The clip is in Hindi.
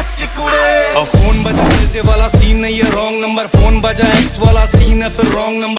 और फ़ोन बजा ऐसे वाला सीन नहीं है रॉन्ग नंबर फ़ोन बजा एक्स वाला सीन है, फिर रॉन्ग नंबर